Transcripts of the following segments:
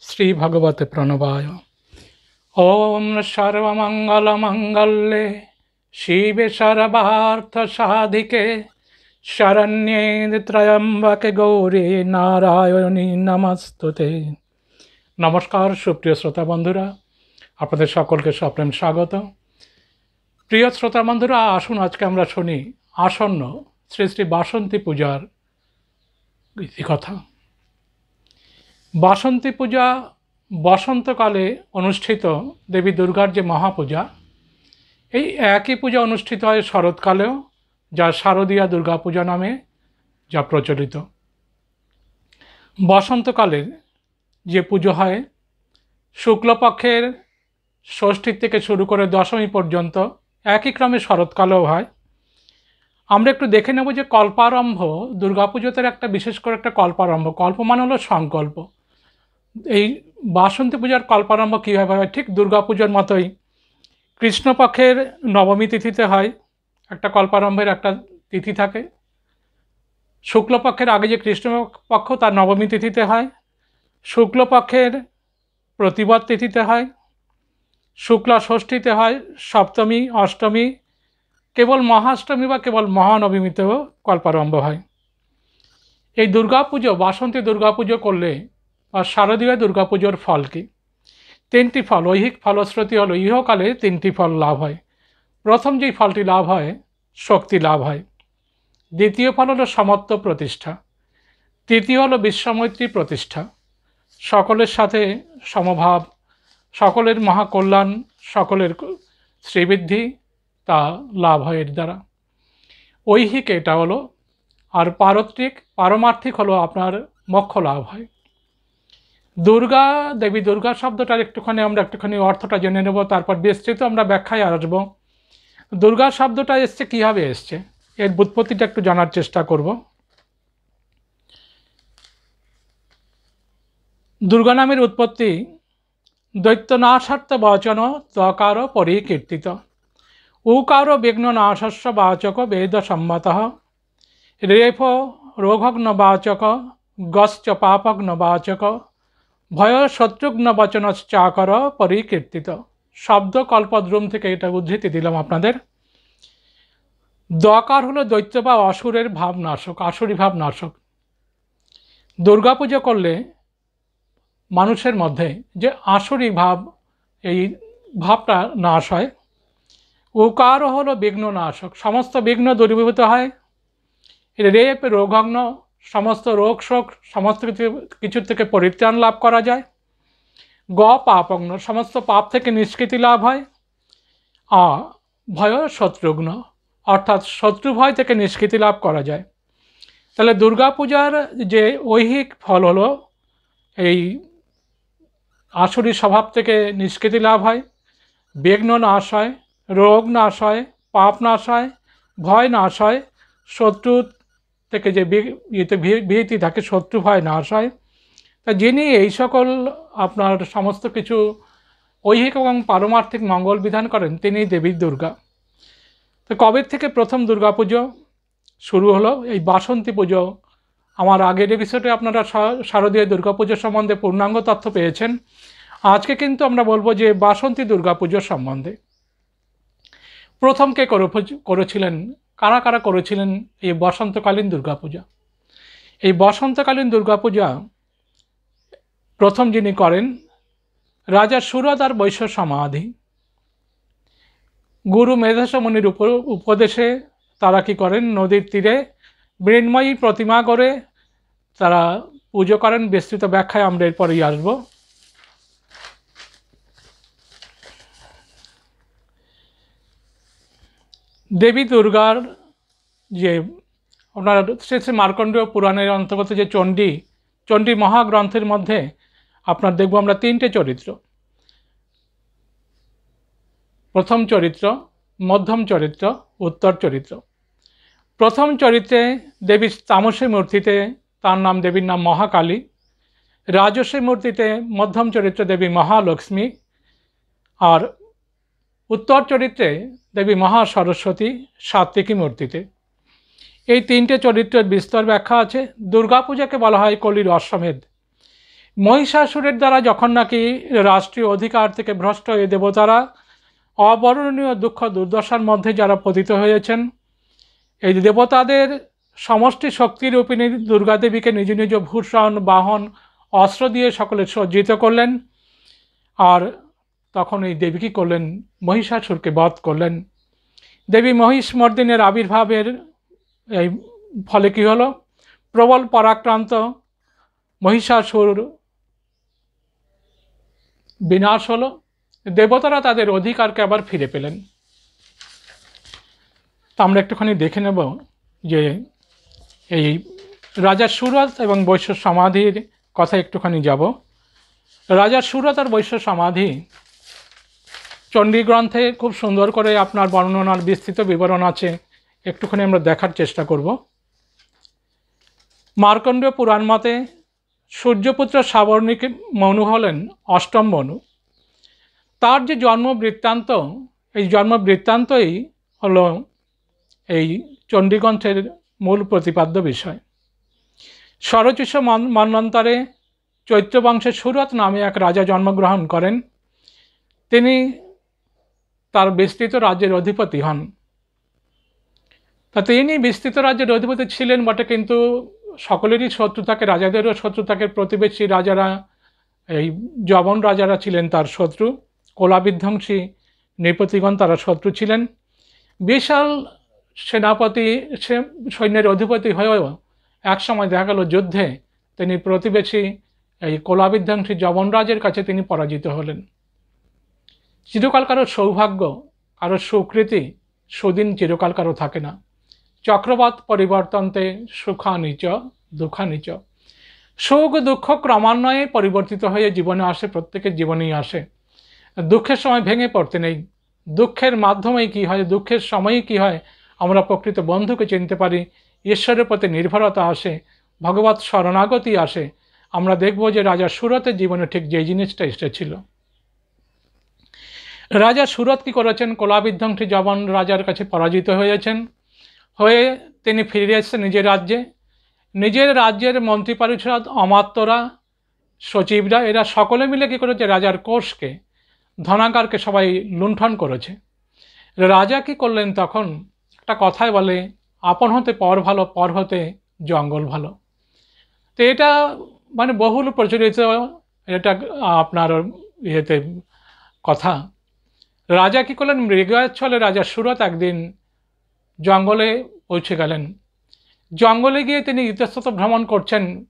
শ্রী ভগবতে প্রণবায়। ওম সর্বমঙ্গলমঙ্গলে শিবে সর্বার্থ সাধিকে শরণ্যে ত্রয়ম্বকে গৌরী নারায়ণী নমস্তুতে। নমস্কার, সুপ্রিয় শ্রোতা বন্ধুরা, আপনাদের সকলকে সপ্রেম স্বাগত। প্রিয় শ্রোতা বন্ধুরা, আসুন আজকে আমরা শুনি আসন্ন শ্রী শ্রী বাসন্তী পূজার কথা বাসন্তী পূজা বসন্তকালে অনুষ্ঠিত দেবী দুর্গার যে মহাপূজা, এই একই পূজা অনুষ্ঠিত হয় শরৎকালেও, যা শারদীয়া দুর্গাপূজা নামে যা প্রচলিত। বসন্তকালে যে পুজো হয়, শুক্লপক্ষের ষষ্ঠীর থেকে শুরু করে দশমী পর্যন্ত একই ক্রমে শরৎকালেও হয়। আমরা একটু দেখে নেব যে কল্পারম্ভ, দুর্গাপুজোতে একটা বিশেষ করে একটা কল্পারম্ভ, কল্প মানে হলো সংকল্প। এই বাসন্তী পূজার কল্পারম্ভ কীভাবে হয়? ঠিক দুর্গাপুজোর মতোই কৃষ্ণপক্ষের নবমী তিথিতে হয়। একটা কল্পারম্ভের একটা তিথি থাকে। শুক্লপক্ষের আগে যে কৃষ্ণপক্ষ তার নবমী তিথিতে হয়। শুক্লপক্ষের প্রতিবাদ তিথিতে হয়। শুক্লা ষষ্ঠীতে হয়। সপ্তমী, অষ্টমী, কেবল মহাষ্টমী বা কেবল মহানবমীতেও কল্পারম্ভ হয়। এই দুর্গাপুজো, বাসন্তী দুর্গাপুজো করলে বা শারদীয় দুর্গাপুজোর ফল কী? তিনটি ফল, ঐহিক ফলশ্রুতি হলো, ইহকালে তিনটি ফল লাভ হয়। প্রথম যেই ফলটি লাভ হয়, শক্তি লাভ হয়। দ্বিতীয় ফল হলো সমত্ব প্রতিষ্ঠা। তৃতীয় হলো বিশ্বমৈত্রী প্রতিষ্ঠা। সকলের সাথে সমভাব, সকলের মহাকল্যাণ, সকলের শ্রীবৃদ্ধি, তা লাভ হয় এর দ্বারা। ঐহিক এটা হলো, আর পারত্রিক, পারমার্থিক হলো আপনার মোক্ষ লাভ হয়। দুর্গা, দেবী দুর্গা শব্দটার একটুখানি, আমরা একটুখানি অর্থটা জেনে নেব, তারপর বিস্তৃত আমরা ব্যাখ্যায় আসব। দুর্গা শব্দটা এসছে, কীভাবে এসছে? এর বুৎপত্তিটা একটু জানার চেষ্টা করব। দুর্গা নামের উৎপত্তি দৈত্যনাশার্থ বচন ত্বকার পরিকীর্তিত। উকার বিঘ্ন নাশস্য বাচক বেদ সম্মত রেফ রোঘগ্ন বাচক গশ্চ পাপগ্ন বাচক ভয় শত্রুঘ্ন বচনশ্চাকর পরিকীর্তিত। শব্দ কল্পদ্রুম থেকে এটা উদ্ধৃতি দিলাম আপনাদের। দকার হলো দৈত্য বা অসুরের ভাব নাশক, আসুরি ভাব নাশক। দুর্গাপুজো করলে মানুষের মধ্যে যে আসুরি ভাব, এই ভাবটা নাশ হয়। উকার হলো বিঘ্ন নাশক, সমস্ত বিঘ্ন দূরীভূত হয়। রেপ, রোগগ্ন সমস্ত রোগ শোক সমস্ত কিছু কিছুর থেকে পরিত্রাণ লাভ করা যায়। গ পাপগ্ন সমস্ত পাপ থেকে নিষ্কৃতি লাভ হয়। আ, ভয় শত্রুঘ্ন, অর্থাৎ শত্রু ভয় থেকে নিষ্কৃতি লাভ করা যায়। তাহলে দুর্গাপূজার যে ঐহিক ফল হলো, এই আসুরি স্বভাব থেকে নিষ্কৃতি লাভ হয়, বিঘ্ন নাশ হয়, রোগ নাশ হয়, পাপ নাশ হয়, ভয় নাশ হয়, শত্রু থেকে যে ইয়েতে ভীতি থাকে, শত্রু ভয় নাশ হয়, তা যিনি এই সকল আপনার সমস্ত কিছু ঐহিক এবং পারমার্থিক মঙ্গল বিধান করেন, তিনি দেবী দুর্গা। তো কবে থেকে প্রথম দুর্গা পুজো শুরু হলো? এই বাসন্তী পুজো। আমার আগের এপিসোডে আপনারা শারদীয় দুর্গা পুজোর সম্বন্ধে পূর্ণাঙ্গ তথ্য পেয়েছেন। আজকে কিন্তু আমরা বলব যে বাসন্তী দুর্গা পুজোর সম্বন্ধে। প্রথম কে করেছিলেন কারা কারা করেছিলেন এই বসন্তকালীন দুর্গাপূজা? এই বসন্তকালীন দুর্গাপূজা প্রথম যিনি করেন রাজা সুরদার বৈশ্য সমাধি। গুরু মেধাসমণির উপ উপদেশে তারা কি করেন? নদীর তীরে মৃন্ময়ী প্রতিমা করে তারা পুজো করেন। বিস্তৃত ব্যাখ্যায় আমরা এরপরেই আসব। দেবী দুর্গার যে আপনার শ্রী শ্রী মার্কণ্ডীয় পুরাণের অন্তর্গত যে চণ্ডী চণ্ডী মহাগ্রন্থের মধ্যে আপনার দেখব আমরা তিনটে চরিত্র। প্রথম চরিত্র, মধ্যম চরিত্র, উত্তর চরিত্র। প্রথম চরিত্রে দেবী তামসী মূর্তিতে তার নাম, দেবীর নাম মহাকালী। রাজস্বী মূর্তিতে মধ্যম চরিত্র দেবী মহালক্ষ্মী। আর উত্তর চরিত্রে দেবী মহা সরস্বতী সাত্বিকী মূর্তিতে। এই তিনটে চরিত্রের বিস্তর ব্যাখ্যা আছে। দুর্গাপূজাকে বলা হয় কলির অশ্বমেধ। মহিষাসুরের দ্বারা যখন নাকি রাষ্ট্রীয় অধিকার থেকে ভ্রষ্ট এই দেবতারা অবর্ণনীয় দুঃখ দুর্দশার মধ্যে যারা পতিত হয়েছেন, এই দেবতাদের সমষ্টি শক্তির রূপিণী দুর্গাদেবীকে নিজ নিজ ভূষণ, বাহন, অস্ত্র দিয়ে সকলে সজ্জিত করলেন। আর তখন এই দেবী কী করলেন মহিষাসুরকে বধ করলেন। দেবী মহিষমর্দিনের আবির্ভাবের এই ফলে কী হলো? প্রবল পরাক্রান্ত মহিষাসুর বিনাশ হলো। দেবতারা তাদের অধিকারকে আবার ফিরে পেলেন। তা আমরা একটুখানি দেখে নেব যে এই রাজা সুরত এবং বৈশ্য সমাধির কথা একটুখানি যাব। রাজা সুরত আর বৈশ্য সমাধি চণ্ডী গ্রন্থে খুব সুন্দর করে আপনার বর্ণনার বিস্তৃত বিবরণ আছে। একটুখানি আমরা দেখার চেষ্টা করব। মার্কণ্ডীয় পুরাণ মতে সূর্যপুত্র সাবর্ণিক মনু হলেন অষ্টম মনু। তার যে জন্ম বৃত্তান্ত এই জন্ম বৃত্তান্তই হলো এই চণ্ডীগ্রন্থের মূল প্রতিপাদ্য বিষয়। সরচিষ মন্বন্তরে চৈত্রবংশের সুরত নামে এক রাজা জন্মগ্রহণ করেন। তিনি তার বিস্তৃত রাজ্যের অধিপতি হন। তা তিনি বিস্তৃত রাজ্যের অধিপতি ছিলেন বটে, কিন্তু সকলেরই শত্রু থাকে, রাজাদেরও শত্রু থাকে, প্রতিবেশী রাজারা, এই জবন রাজারা ছিলেন তার শত্রু কোলাবিধ্বংসী নৃপতিগণ তারা শত্রু ছিলেন। বিশাল সেনাপতি, সে সৈন্যের অধিপতি হয়েও একসময় দেখা গেল যুদ্ধে তিনি প্রতিবেশী এই কোলাবিধ্বংসী জবনরাজের কাছে তিনি পরাজিত হলেন। চিরকাল কারও সৌভাগ্য, কারও সুকৃতি সুদিন চিরকাল কারও থাকে না। চক্রবাত পরিবর্তনতে সুখানিচ দুঃখানিচ সুখ দুঃখ ক্রমান্বয়ে পরিবর্তিত হয়ে জীবনে আসে, প্রত্যেকের জীবনেই আসে। দুঃখের সময় ভেঙে পড়তে নেই। দুঃখের মাধ্যমেই কি হয়, দুঃখের সময়ই কি হয়, আমরা প্রকৃত বন্ধুকে চিনতে পারি। ঈশ্বরের প্রতি নির্ভরতা আসে ভগবত শরণাগতি আসে। আমরা দেখব যে রাজা সুরতের জীবনে ঠিক যে জিনিসটা এসেছিল। রাজা সুরত কি করেছেন? কোলাবিধ্বংসী জবান রাজার কাছে পরাজিত হয়েছেন। হয়ে তিনি ফিরে এসেছেন নিজের রাজ্যে। নিজের রাজ্যের মন্ত্রী পরিষদ অমাত্যরা, সচিবরা, এরা সকলে মিলে কী করেছে? রাজার কোষকে, ধনাগারকে সবাই লুণ্ঠন করেছে। রাজা কি করলেন তখন? একটা কথায় বলে, আপন হতে পর ভালো, পর হতে জঙ্গল ভালো। তো এটা মানে বহুল প্রচলিত, এটা আপনার ইয়েতে কথা। রাজা কী করলেন? মৃগাচ্ছলে রাজা সুরত একদিন জঙ্গলে পৌঁছে গেলেন। জঙ্গলে গিয়ে তিনি ইতস্তত ভ্রমণ করছেন।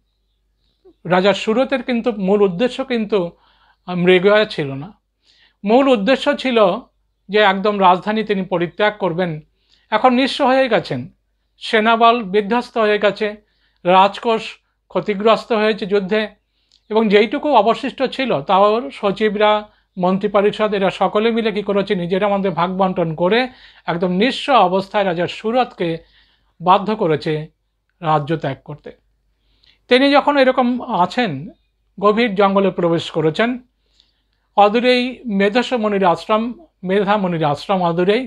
রাজা সুরতের কিন্তু মূল উদ্দেশ্য কিন্তু মৃগয়া ছিল না। মূল উদ্দেশ্য ছিল যে একদম রাজধানী তিনি পরিত্যাগ করবেন। এখন নিঃস্ব হয়ে গেছেন। সেনাবল বিধ্বস্ত হয়ে গেছে। রাজকোষ ক্ষতিগ্রস্ত হয়েছে যুদ্ধে। এবং যেইটুকু অবশিষ্ট ছিল তাও সচিবরা মন্ত্রী পরিষদ, এরা সকলে মিলে কী করেছে? নিজেরা মধ্যে ভাগ বন্টন করে একদম নিঃস্ব অবস্থায় রাজার সুরতকে বাধ্য করেছে রাজ্য ত্যাগ করতে। তিনি যখন এরকম আছেন, গভীর জঙ্গলে প্রবেশ করেছেন, অদূরেই মেধস মনির আশ্রম, মেধা মনির আশ্রম অদূরেই,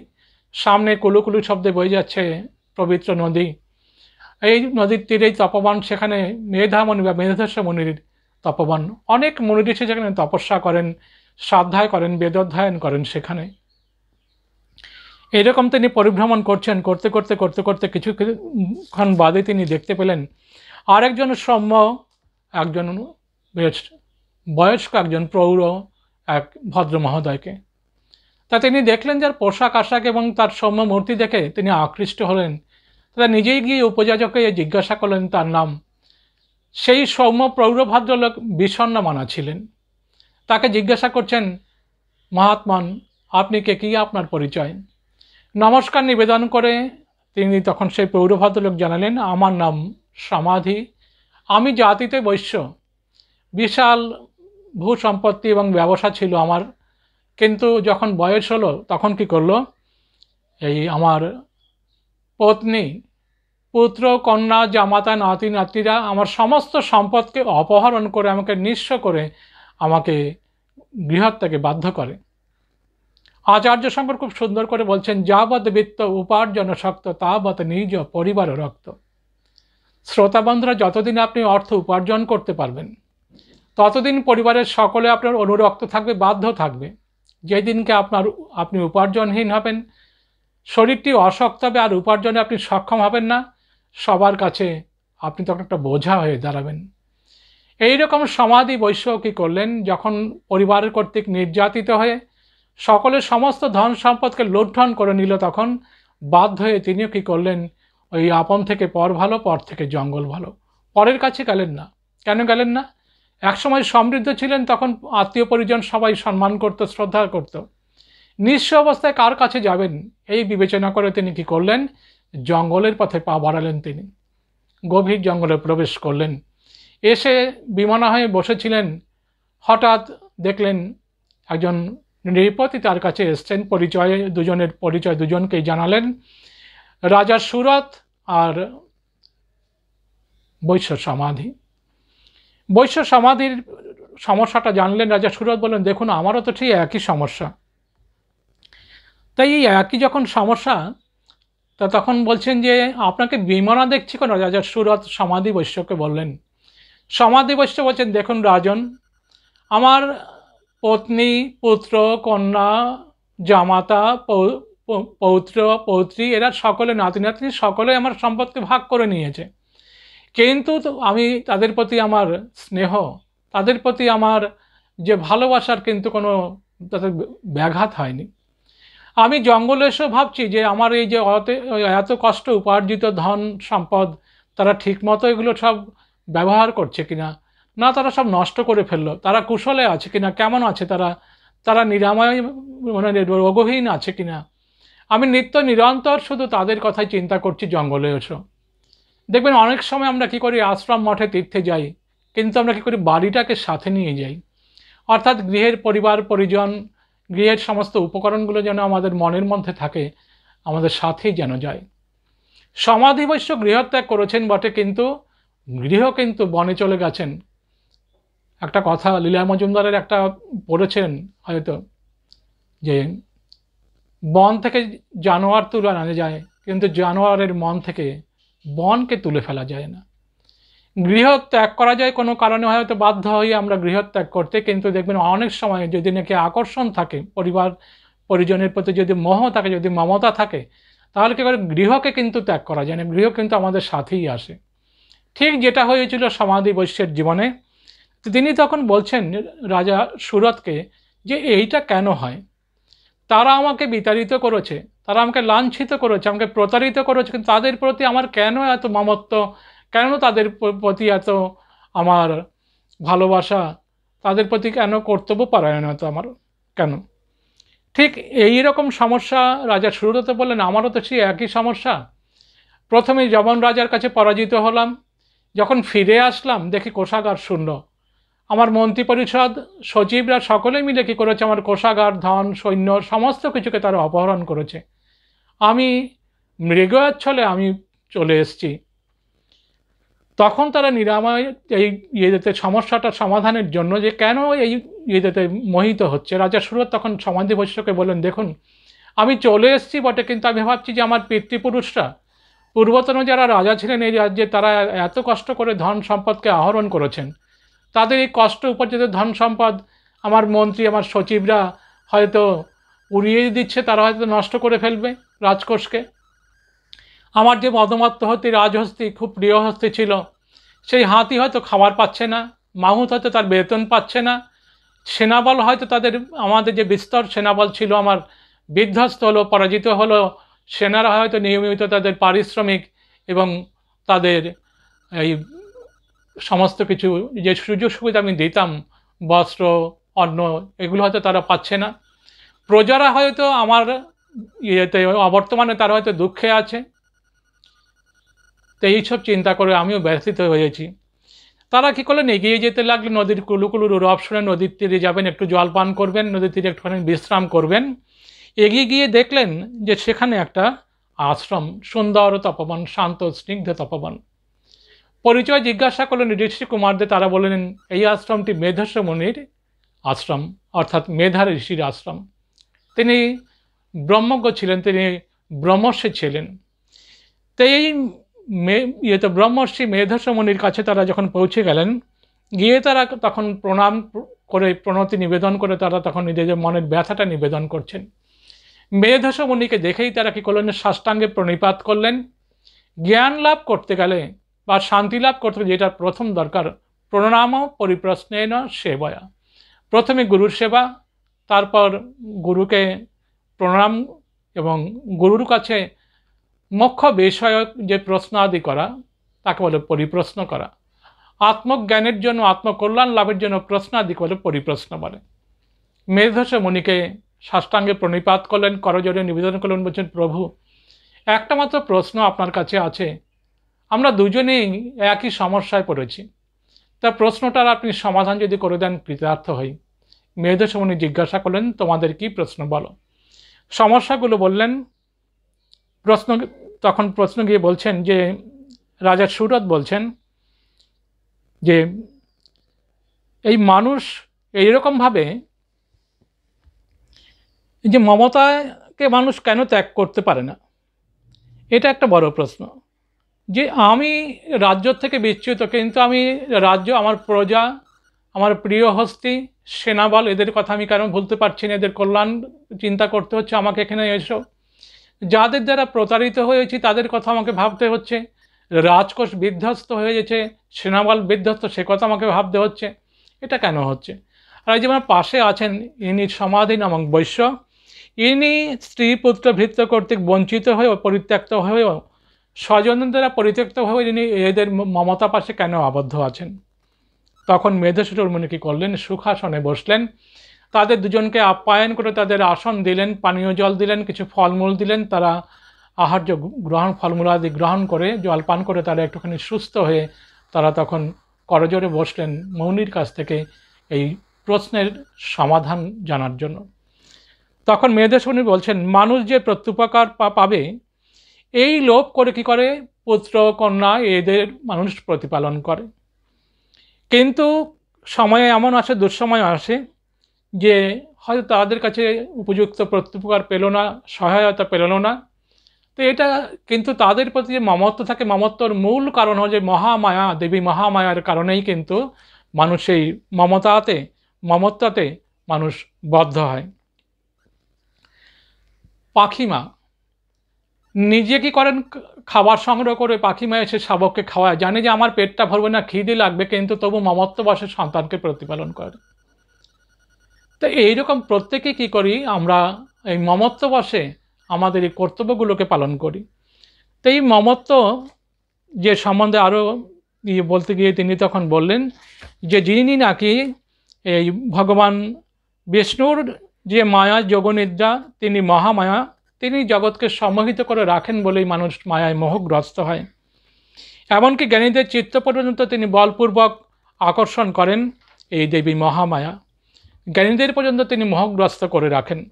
সামনে কুলুকুলু শব্দে বয়ে যাচ্ছে পবিত্র নদী। এই নদীর তীরেই তপবন, সেখানে মেধামণি বা মেধাস্য মনির তপবন। অনেক মনি ঋষি যেখানে তপস্যা করেন শ্রাদ্ধায় করেন, বেদধ্যায়ন করেন সেখানে। এরকম তিনি পরিভ্রমণ করছেন, করতে করতে করতে করতে কিছুক্ষণ বাদে তিনি দেখতে পেলেন, আরেকজন সৌম্য, একজন বেশ বয়স্ক, একজন প্রৌঢ়, এক ভদ্র মহোদয়কে। তা তিনি দেখলেন যার পোশাক, আশাক এবং তার সৌম্য মূর্তি দেখে তিনি আকৃষ্ট হলেন। তা নিজেই গিয়ে উপযাজকে জিজ্ঞাসা করলেন, তার নাম? সেই সৌম্য প্রৌঢ় ভদ্রলোক বিষণ্ন মানা ছিলেন। তাকে জিজ্ঞাসা করছেন, মহাত্মান, আপনি কে কী আপনার পরিচয়? নমস্কার, নিবেদন করে তিনি তখন সেই প্রৌঢ় ভদ্রলোক জানালেন, আমার নাম সমাধি। আমি জাতিতে বৈশ্য। বিশাল ভূ সম্পত্তি এবং ব্যবসা ছিল আমার। কিন্তু যখন বয়স হলো, তখন কি করল? এই আমার পত্নী, পুত্র, কন্যা, জামাতা, নাতি, নাতিরা আমার সমস্ত সম্পদকে অপহরণ করে, আমাকে নিঃস্ব করে আমাকে থেকে বাধ্য করে। আচার্য শঙ্কর খুব সুন্দর করে বলছেন, যাবৎ বিত্ত উপার্জন শক্ত, তাবৎ নিজ পরিবার রক্ত। শ্রোতাবন্ধরা, যতদিন আপনি অর্থ উপার্জন করতে পারবেন, ততদিন পরিবারের সকলে আপনার অনুরক্ত থাকবে, বাধ্য থাকবে। যেদিনকে আপনার, আপনি উপার্জনহীন হবেন, শরীরটি অশক্ত হবে আর উপার্জনে আপনি সক্ষম হবেন না, সবার কাছে আপনি তখন একটা বোঝা হয়ে দাঁড়াবেন। এই রকম সমাধি বৈশ্য কী করলেন যখন পরিবারের কর্তৃক নির্যাতিত হয়ে সকলের সমস্ত ধন সম্পদকে লুণ্ঠন করে নিল তখন বাধ্য হয়ে তিনিও কী করলেন? ওই আপন থেকে পর ভালো, পর থেকে জঙ্গল ভালো। পরের কাছে গেলেন না। কেন গেলেন না? একসময় সমৃদ্ধ ছিলেন তখন আত্মীয় পরিজন সবাই সম্মান করত, শ্রদ্ধা করত। নিঃস্ব অবস্থায় কার কাছে যাবেন? এই বিবেচনা করে তিনি কি করলেন? জঙ্গলের পথে পা বাড়ালেন তিনি। গভীর জঙ্গলে প্রবেশ করলেন। এসে বিমানা হয়ে বসেছিলেন। হঠাৎ দেখলেন একজন নৃপতি তার কাছে এসছেন। পরিচয়ে, দুজনের পরিচয় দুজনকেই জানালেন। রাজা সুরত আর বৈশ্য সমাধি। বৈশ্য সমাধির সমস্যাটা জানলেন রাজা সুরত বললেন, দেখুন, আমারও তো ঠিক একই সমস্যা। তাই এই একই যখন সমস্যা, তা তখন বলছেন যে, আপনাকে বিমানা দেখছি কেন? রাজা সুরত সমাধি বৈশ্যকে বললেন সমাধি বৈশ্য বলছেন, দেখুন রাজন, আমার পত্নী, পুত্র, কন্যা, জামাতা পৌত্র, পৌত্রী, এরা সকলে নাতি নাতনি, সকলে আমার সম্পদকে ভাগ করে নিয়েছে। কিন্তু আমি তাদের প্রতি আমার স্নেহ, তাদের প্রতি আমার যে ভালোবাসার কিন্তু কোনো তাদের ব্যাঘাত হয়নি। আমি জঙ্গলে এসেও ভাবছি যে আমার এই যে এত কষ্ট, উপার্জিত ধন, সম্পদ, তারা ঠিকমতো এগুলো সব ব্যবহার করছে কিনা? না, তারা সব নষ্ট করে ফেলল। তারা কুশলে আছে কিনা? কেমন আছে তারা? তারা নিরাময় মানে রোগহীন আছে কিনা? আমি নিত্য নিরন্তর শুধু তাদের কথাই চিন্তা করছি জঙ্গলে এসো। দেখবেন, অনেক সময় আমরা কি করি, আশ্রম মঠে তীর্থে যাই, কিন্তু আমরা কি করি, বাড়িটাকে সাথে নিয়ে যাই। অর্থাৎ গৃহের পরিবার, পরিজন, গৃহের সমস্ত উপকরণগুলো যেন আমাদের মনের মধ্যে থাকে, আমাদের সাথেই যেন যায়। সমাধিবৈশ্য গৃহত্যাগ করেছেন বটে, কিন্তু গৃহ কিন্তু বনে চলে গেছেন। একটা কথা লীলা মজুমদারের একটা পড়েছেন হয়তো, যে বন থেকে জানোয়ার তুলে আনা যায়, কিন্তু জানোয়ারের মন থেকে বনকে তুলে ফেলা যায় না। গৃহ ত্যাগ করা যায় কোনো কারণে হয়তো বাধ্য হয়ে আমরা গৃহত্যাগ করতে, কিন্তু দেখবেন অনেক সময় যদি নাকি আকর্ষণ থাকে, পরিবার, পরিজনের প্রতি যদি মোহ থাকে, যদি মমতা থাকে, তাহলে কী করে গৃহকে কিন্তু ত্যাগ করা যায় না। গৃহ কিন্তু আমাদের সাথেই আসে। ঠিক যেটা হয়েছিল সমাধি বৈশ্যের জীবনে, তিনি তখন বলছেন রাজা সুরতকে যে এইটা কেন হয়? তারা আমাকে বিতাড়িত করেছে, তারা আমাকে লাঞ্ছিত করেছে, আমাকে প্রতারিত করেছে, কিন্তু তাদের প্রতি আমার কেন এত মমত্ব, কেন তাদের প্রতি এত আমার ভালোবাসা, তাদের প্রতি কেন কর্তব্য তো আমার কেন? ঠিক এই রকম সমস্যা রাজা শুরুতে বললেন, আমারও তো সেই একই সমস্যা। প্রথমে যমন রাজার কাছে পরাজিত হলাম যখন ফিরে আসলাম, দেখি কোষাগার শূন্য। আমার মন্ত্রী পরিষদ সচিবরা সকলে মিলে কী করেছে? আমার কোষাগার, ধন, সৈন্য, সমস্ত কিছুকে তারা অপহরণ করেছে। আমি মৃগচ্ছলে আমি চলে এসেছি। তখন তারা নিরাময় এই ইয়েতে সমস্যাটা সমাধানের জন্য যে কেন এই ইয়েতে মোহিত হচ্ছে? রাজা সুরত তখন সমাধি বৈশ্যকে বললেন, দেখুন, আমি চলে এসেছি বটে, কিন্তু আমি ভাবছি যে আমার পিতৃপুরুষরা পূর্বতন যারা রাজা ছিলেন এই রাজ্যে, তারা এত কষ্ট করে ধন সম্পদকে আহরণ করেছেন। তাদের এই কষ্ট উপার্জিত ধন সম্পদ আমার মন্ত্রী, আমার সচিবরা হয়তো উড়িয়ে দিচ্ছে, তারা হয়তো নষ্ট করে ফেলবে রাজকোষকে। আমার যে মদমত্তহতি রাজহস্তি খুব প্রিয় হস্তি ছিল, সেই হাতি হয়তো খাবার পাচ্ছে না, মাহুত হয়তো তার বেতন পাচ্ছে না, সেনাবল হয়তো তাদের, আমাদের যে বিস্তর সেনাবল ছিল, আমার বিধ্বস্ত হলো, পরাজিত হলো সেনারা হয়তো নিয়মিত তাদের পারিশ্রমিক এবং তাদের এই সমস্ত কিছু, যে সুযোগ সুবিধা আমি দিতাম, বস্ত্র, অন্ন, এগুলো হয়তো তারা পাচ্ছে না। প্রজারা হয়তো আমার ইয়েতে, অবর্তমানে তারা হয়তো দুঃখে আছে। তো এইসব চিন্তা করে আমিও ব্যথিত হয়েছি। তারা কী করলেন? এগিয়ে যেতে লাগলে নদীর কুলুকুলুর রব শুনে নদীর তীরে যাবেন, একটু জল পান করবেন, নদীর তীরে একটুখানি বিশ্রাম করবেন। এগিয়ে গিয়ে দেখলেন যে সেখানে একটা আশ্রম, সুন্দর তপবন, শান্ত, স্নিগ্ধ তপবন। পরিচয় জিজ্ঞাসা করলেন ঋষি কুমারদের, তারা বললেন, এই আশ্রমটি মেধস্ব আশ্রম, অর্থাৎ মেধার ঋষির আশ্রম। তিনি ব্রহ্মজ্ঞ ছিলেন, তিনি ব্রহ্মর্ষি ছিলেন। তো এই মে ইয়েতে ব্রহ্মর্ষি মেধস্ব মুনির কাছে তারা যখন পৌঁছে গেলেন, গিয়ে তারা তখন প্রণাম করে, প্রণতি নিবেদন করে, তারা তখন নিজেদের মনের ব্যথাটা নিবেদন করছেন। মেধস মুনিকে দেখেই তারা কী করলেন? সাষ্টাঙ্গে প্রণিপাত করলেন। জ্ঞান লাভ করতে গেলে বা শান্তি লাভ করতে গেলে যেটা প্রথম দরকার, প্রণাম পরিপ্রশ্নেন সেবয়া। প্রথমে গুরুর সেবা, তারপর গুরুকে প্রণাম এবং গুরুর কাছে মুখ্য বিষয়ক যে প্রশ্ন আদি করা, তাকে বলে পরিপ্রশ্ন করা। আত্মজ্ঞানের জন্য, আত্মকল্যাণ লাভের জন্য প্রশ্ন আদি বলে পরিপ্রশ্ন বলে। মেধস মুনিকে সাষ্টাঙ্গে প্রণিপাত করলেন করজোরে নিবেদন করলেন, বলছেন, প্রভু, একটা মাত্র প্রশ্ন আপনার কাছে আছে। আমরা দুজনেই একই সমস্যায় পড়েছি। তা প্রশ্নটার আপনি সমাধান যদি করে দেন, কৃতার্থ হই। মেয়েদের সময় জিজ্ঞাসা করলেন, তোমাদের কি প্রশ্ন বলো? সমস্যাগুলো বললেন। প্রশ্ন, তখন প্রশ্ন গিয়ে বলছেন যে, রাজা সুরত বলছেন যে, এই মানুষ এইরকমভাবে যে মমতাকে মানুষ কেন ত্যাগ করতে পারে না? এটা একটা বড় প্রশ্ন। যে আমি রাজ্য থেকে বিচ্যুত, কিন্তু আমি রাজ্য, আমার প্রজা, আমার প্রিয় হস্তি, সেনাবল, এদের কথা আমি কেন ভুলতে পারছি না? এদের কল্যাণ চিন্তা করতে হচ্ছে আমাকে এখানে এসো। যাদের দ্বারা প্রতারিত হয়েছি, তাদের কথা আমাকে ভাবতে হচ্ছে। রাজকোষ বিধ্বস্ত হয়ে গেছে, সেনাবল বিধ্বস্ত, সে কথা আমাকে ভাবতে হচ্ছে। এটা কেন হচ্ছে? আর এই যে আমার পাশে আছেন, ইনি সমাধি নামক বৈশ্য ইনি স্ত্রী পুত্র ভৃত্য কর্তৃক বঞ্চিত হয়েও পরিত্যক্ত হয়েও স্বজনের দ্বারা পরিত্যক্ত হয়ে ইনি এদের মমতা পাশে কেন আবদ্ধ আছেন? তখন মেধেশ্বর মুনি কি করলেন? সুখাসনে বসলেন। তাদের দুজনকে আপ্যায়ন করে তাদের আসন দিলেন, পানীয় জল দিলেন, কিছু ফলমূল দিলেন। তারা আহার্য গ্রহণ ফলমূলাদি গ্রহণ করে, জল পান করে তারা একটুখানি সুস্থ হয়ে তারা তখন করজোরে বসলেন। মৌনির কাছ থেকে এই প্রশ্নের সমাধান জানার জন্য। তখন মেয়েদের মেয়েদেশনী বলছেন, মানুষ যে প্রত্যুপকার পাবে, এই লোভ করে কি করে? পুত্র, কন্যা, এদের মানুষ প্রতিপালন করে। কিন্তু সময়ে এমন আসে, দুঃসময় আসে, যে হয়তো তাদের কাছে উপযুক্ত প্রত্যুপকার পেল না, সহায়তা পেল না। তো এটা কিন্তু তাদের প্রতি যে মমত্ব থাকে, মমত্বর মূল কারণ হল যে মহামায়া, দেবী মহামায়ার কারণেই কিন্তু মানুষ এই মমতাতে, মমত্বতে মানুষ বদ্ধ হয়। পাখিমা, নিজে কি করেন খাবার সংগ্রহ করে পাখিমা এসে শাবককে খাওয়ায়? জানে যে আমার পেটটা ভরবে না, খিদে লাগবে, কিন্তু তবু মমত্ব বসে সন্তানকে প্রতিপালন করে। তো এইরকম প্রত্যেকে কি করি? আমরা এই মমত্ব বসে আমাদের এই কর্তব্যগুলোকে পালন করি। তো এই মমত্ব যে সম্বন্ধে আরও ইয়ে বলতে গিয়ে তিনি তখন বললেন যে যিনি নাকি এই ভগবান বিষ্ণুর যে মায়া যোগনিদ্রা, তিনি মহামায়া, তিনি জগৎকে সম্মোহিত করে রাখেন বলেই মানুষ মায়ায় মোহগ্রস্ত হয়। এমনকি জ্ঞানীদের চিত্ত পর্যন্ত তিনি বলপূর্বক আকর্ষণ করেন এই দেবী মহামায়া। জ্ঞানীদের পর্যন্ত তিনি মোহগ্রস্ত করে রাখেন।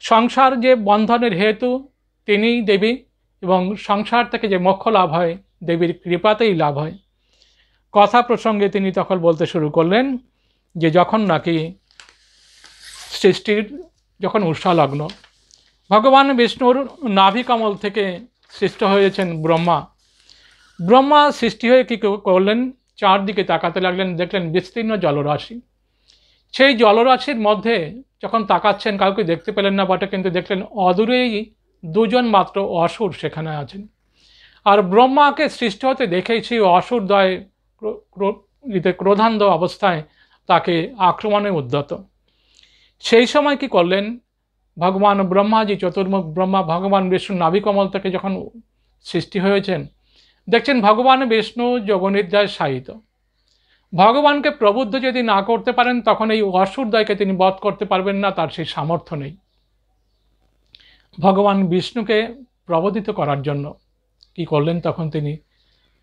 সংসার যে বন্ধনের হেতু, তিনিই দেবী এবং সংসার থেকে যে মোক্ষ লাভ হয়, দেবীর কৃপাতেই লাভ হয়। কথা প্রসঙ্গে তিনি তখন বলতে শুরু করলেন যে, যখন নাকি সৃষ্টির যখন উষালগ্ন ভগবান বিষ্ণুর নাভিকমল থেকে সৃষ্ট হয়েছেন ব্রহ্মা। ব্রহ্মা সৃষ্টি হয়ে কী করলেন? চারদিকে তাকাতে লাগলেন, দেখলেন বিস্তীর্ণ জলরাশি। সেই জলরাশির মধ্যে যখন তাকাচ্ছেন, কাউকে দেখতে পেলেন না বটে, কিন্তু দেখলেন অদূরেই দুজন মাত্র অসুর সেখানে আছেন। আর ব্রহ্মাকে সৃষ্টি হতে দেখেই সেই অসুরদয় ক্রোধান্ধ অবস্থায় তাকে আক্রমণে উদ্যত সেই সময় কি করলেন? ভগবান ব্রহ্মাজি, চতুর্মুখ ব্রহ্মা, ভগবান বিষ্ণু নাভিকমল থেকে যখন সৃষ্টি হয়েছেন, দেখছেন ভগবান বিষ্ণু যোগনিদ্রায় সাহিত ভগবানকে প্রবুদ্ধ যদি না করতে পারেন, তখন এই অসুরদয়কে তিনি বধ করতে পারবেন না, তার সেই সামর্থ্য নেই। ভগবান বিষ্ণুকে প্রবোধিত করার জন্য কি করলেন? তখন তিনি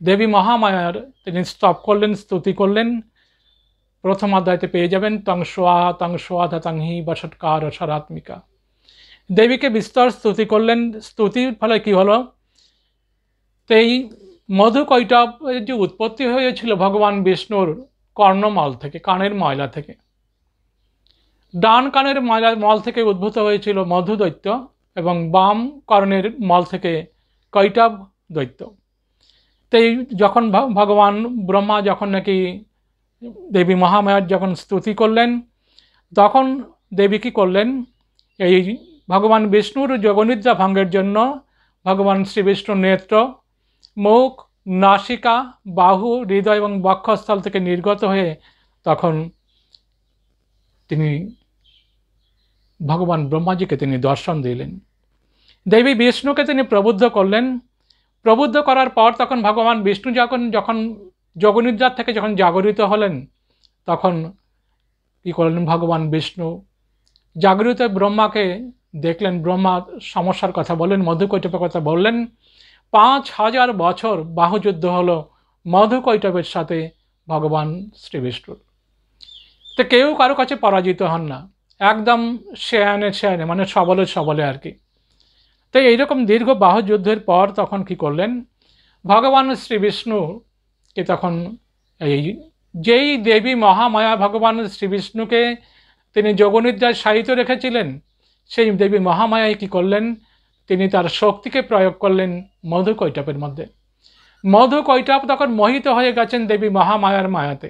দেবী মহামায়ার, তিনি স্তব করলেন, স্তুতি করলেন প্রথম অধ্যায়তে পেয়ে যাবেন, তং সোয়া তং সোয়া তং হি বসৎকার সরাত্মিকা দেবীকে বিস্তর স্তুতি করলেন। স্তুতির ফলে কি হলো? তো এই মধু কৈটবের যে উৎপত্তি হয়েছিল ভগবান বিষ্ণুর কর্ণমল থেকে, কানের ময়লা থেকে। ডান কানের ময়লা, মল থেকে উদ্ভূত হয়েছিল মধু দৈত্য এবং বাম কর্ণের মল থেকে কৈটব দৈত্য। তো যখন ভগবান ব্রহ্মা যখন নাকি দেবী মহামায়ার যখন স্তুতি করলেন, তখন দেবী কী করলেন? এই ভগবান বিষ্ণুর যোগনিদ্রা ভঙ্গের জন্য ভগবান শ্রী বিষ্ণুর নেত্র, মুখ, নাসিকা, বাহু, হৃদয় এবং বক্ষস্থল থেকে নির্গত হয়ে তখন তিনি ভগবান ব্রহ্মাজিকে তিনি দর্শন দিলেন। দেবী বিষ্ণুকে তিনি প্রবুদ্ধ করলেন। প্রবুদ্ধ করার পর তখন ভগবান বিষ্ণু যখন যখন যোগনিদ্রার থেকে যখন জাগরিত হলেন, তখন কী করলেন ভগবান বিষ্ণু? জাগরিত ব্রহ্মাকে দেখলেন, ব্রহ্মা সমস্যার কথা বললেন মধুকৈটপের কথা বললেন। পাঁচ হাজার বছর বাহুযুদ্ধ হলো মধুকৈটবের সাথে ভগবান শ্রী বিষ্ণুর। তো কেউ কারও কাছে পরাজিত হন না। একদম শেয়ানে শেয়ানে মানে সবলে সবলে আর কি। তো এইরকম দীর্ঘ বাহুযুদ্ধের পর তখন কি করলেন? ভগবান শ্রী বিষ্ণুকে তখন এই যেই দেবী মহামায়া ভগবান শ্রী বিষ্ণুকে তিনি যোগনিদ্রায় সাহিত্য রেখেছিলেন সেই দেবী মহামায়াই কী করলেন তিনি তার শক্তিকে প্রয়োগ করলেন মধু কৈটাপের মধ্যে মধু কৈটাপ তখন মোহিত হয়ে গেছেন দেবী মহামায়ার মায়াতে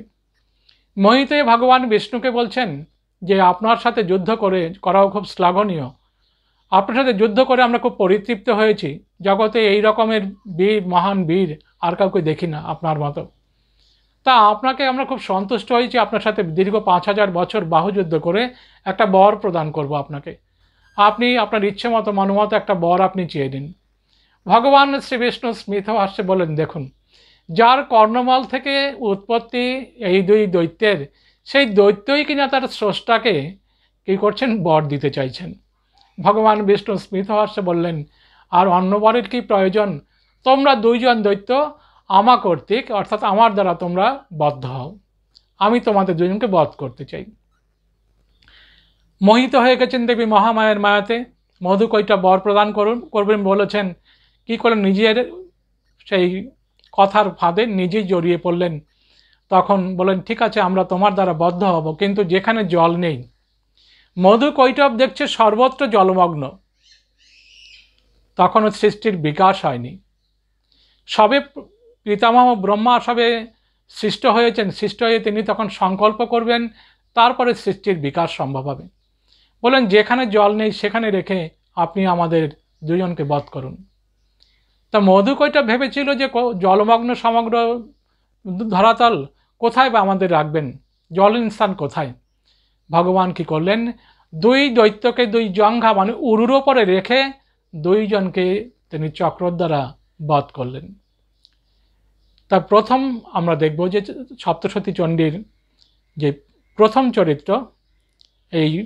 মোহিতে ভগবান বিষ্ণুকে বলছেন যে আপনার সাথে যুদ্ধ করে করাও খুব শ্লাঘনীয় আপনার সাথে যুদ্ধ করে আমরা খুব পরিতৃপ্ত হয়েছি জগতে এই রকমের বীর মহান বীর আর কাউকে দেখি না আপনার মতো। তা আপনাকে আমরা খুব সন্তুষ্ট হয়েছি আপনার সাথে দীর্ঘ পাঁচ হাজার বছর বাহুযুদ্ধ করে একটা বর প্রদান করব আপনাকে। আপনি আপনার ইচ্ছে মতো মনোমতো একটা বর আপনি চেয়ে দিন ভগবান শ্রী বিষ্ণু স্মিত হাস্যে বলেন, দেখুন, যার কর্ণমল থেকে উৎপত্তি এই দুই দৈত্যের, সেই দৈত্যই কিনা তার স্রষ্টাকে কী করছেন? বর দিতে চাইছেন। ভগবান বিষ্ণু স্মিত হাস্যে বললেন, আর অন্য বরের কি প্রয়োজন? তোমরা দুইজন দৈত্য আমা কর্তৃক, অর্থাৎ আমার দ্বারা তোমরা বদ্ধ হও। আমি তোমাদের দুজনকে বধ করতে চাই। মোহিত হয়ে গেছেন দেবী মহামায়ের মায়াতে। মধু কয়টা বর প্রদান করুন, করবেন বলেছেন, কি করে নিজের সেই কথার ফাঁদে নিজেই জড়িয়ে পড়লেন? তখন বলেন, ঠিক আছে, আমরা তোমার দ্বারা বদ্ধ হব, কিন্তু যেখানে জল নেই। মধু কৈটব দেখছে সর্বত্র জলমগ্ন। তখনও সৃষ্টির বিকাশ হয়নি। সবে পিতামহ ব্রহ্মা সবে সৃষ্ট হয়েছেন, সৃষ্ট হয়ে তিনি তখন সংকল্প করবেন, তারপরে সৃষ্টির বিকাশ সম্ভব হবে। বলেন যেখানে জল নেই, সেখানে রেখে আপনি আমাদের দুজনকে বধ করুন। তা মধুকৈটা ভেবেছিল যে জলমগ্ন সমগ্র ধরাতল কোথায় বা আমাদের রাখবেন? জলের স্থান কোথায়? ভগবান কি করলেন? দুই দৈত্যকে দুই জঙ্ঘা মানে উরুর ওপরে রেখে দুইজনকে তিনি চক্র দ্বারা বধ করলেন। তা প্রথম আমরা দেখব যে সপ্তশতী চণ্ডীর যে প্রথম চরিত্র, এই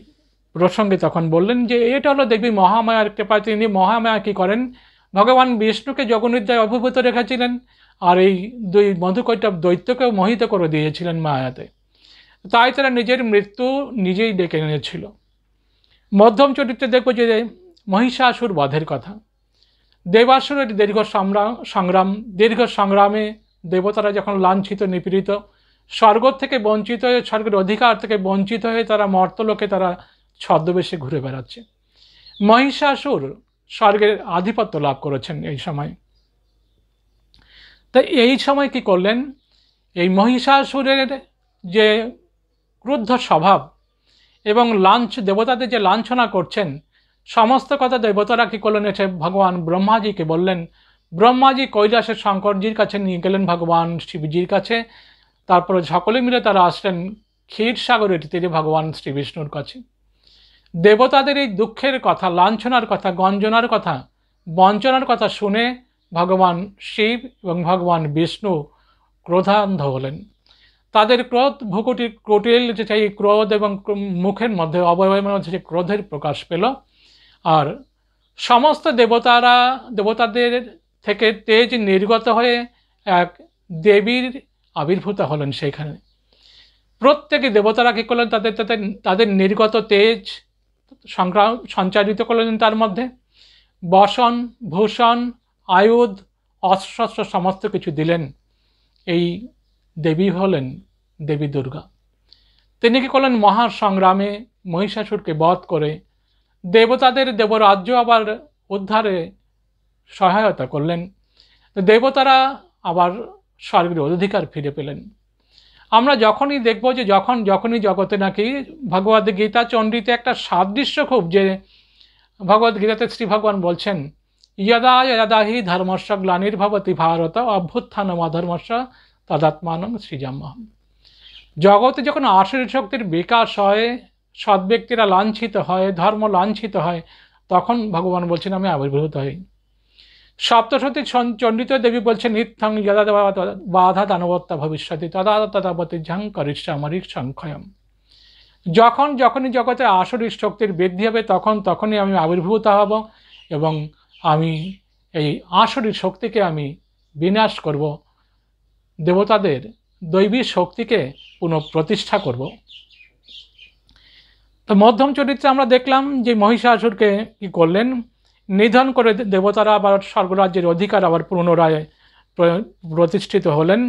প্রসঙ্গে তখন বললেন যে এটা হলো দেখবি মহামায়ার কৃপায় তিনি মহামায়া কী করেন? ভগবান বিষ্ণুকে জগনিদ্রায় অভিভূত রেখেছিলেন আর এই দুই মধুকৈটব দৈত্যকেও মোহিত করে দিয়েছিলেন মায়াতে। তাই তারা নিজের মৃত্যু নিজেই ডেকে এনেছিল। মধ্যম চরিত্রে দেখব যে মহিষাসুর বধের কথা। দেবাসুরের দীর্ঘ সংগ্রাম সংগ্রাম, দীর্ঘ সংগ্রামে দেবতারা যখন লাঞ্ছিত, নিপীড়িত, স্বর্গ থেকে বঞ্চিত হয়ে, স্বর্গের অধিকার থেকে বঞ্চিত হয়ে তারা মর্তলোকে তারা ছদ্মবেশে ঘুরে বেড়াচ্ছে। মহিষাসুর স্বর্গের আধিপত্য লাভ করেছেন এই সময়। তাই এই সময় কি করলেন? এই মহিষাসুরের যে ক্রুদ্ধ স্বভাব এবং লাঞ্ছ, দেবতাদের যে লাঞ্ছনা করছেন সমস্ত কথা দেবতারা কী করলেন? এসে ভগবান ব্রহ্মাজিকে বললেন, ব্রহ্মাজি কৈলাসের শঙ্করজির কাছে নিয়ে গেলেন ভগবান শিবজির কাছে। তারপরে সকলে মিলে তারা আসলেন ক্ষীর সাগরের তীরে ভগবান শ্রী বিষ্ণুর কাছে। দেবতাদের এই দুঃখের কথা, লাঞ্ছনার কথা, গঞ্জনার কথা, বঞ্চনার কথা শুনে ভগবান শিব এবং ভগবান বিষ্ণু ক্রোধান্ধ হলেন। তাদের ক্রোধ ভুকুটির কুটিল যে সেই ক্রোধ এবং মুখের মধ্যে অবয়বের মধ্যে যে ক্রোধের প্রকাশ পেল আর সমস্ত দেবতারা, দেবতাদের থেকে তেজ নির্গত হয়ে এক দেবীর আবির্ভূত হলেন সেইখানে প্রত্যেকে দেবতারা কী করলেন? তাদের তাদের তাদের নির্গত তেজ সংগ্রাম, সঞ্চারিত করলেন তার মধ্যে। বসন, ভূষণ, আয়ুধ অস্ত্র সমস্ত কিছু দিলেন। এই দেবী হলেন দেবী দুর্গা। তিনি কি করলেন? মহা সংগ্রামে মহিষাসুরকে বধ করে দেবতাদের দেবরাজ্য আবার উদ্ধারে সহায়তা করলেন। দেবতারা আবার স্বর্গের অধিকার ফিরে পেলেন। আমরা যখনই দেখব যে যখন যখনই জগতে নাকি ভগবদ গীতা চণ্ডীতে একটা সাদৃশ্য খুব যে ভগবদ গীতাতে শ্রী ভগবান বলছেন, ইয়দা যদা হি ধর্মস্য গ্লানির্ভবতি ভারত অভ্যুত্থানম অধর্মস্য তদাত্মানম সৃজাম্যহম। জগতে যখন আসরী শক্তির বিকাশ হয় সৎ ব্যক্তিরা লাঞ্ছিত হয়, ধর্ম লাঞ্ছিত হয়, তখন ভগবান বলছেন, আমি আবির্ভূত হই। সপ্তশতী চণ্ডিত দেবী বলছেন নিত্যং যদা বাধা দানবত্তা ভবিষ্যতে তদা তদাবতী ঝং করিষ্যামরিক সংক্ষয়ম যখন যখনই জগতে আসরী শক্তির বৃদ্ধি হবে, তখন তখনই আমি আবির্ভূত হব এবং আমি এই আসরী শক্তিকে আমি বিনাশ করব, দেবতাদের দৈবী শক্তিকে পুনঃপ্রতিষ্ঠা করব। তো মধ্যম চরিত্রে আমরা দেখলাম যে মহিষাসুরকে কি করলেন? নিধন করে দেবতারা আবার স্বর্গরাজ্যের অধিকার আবার পুনরায় প্রতিষ্ঠিত হলেন।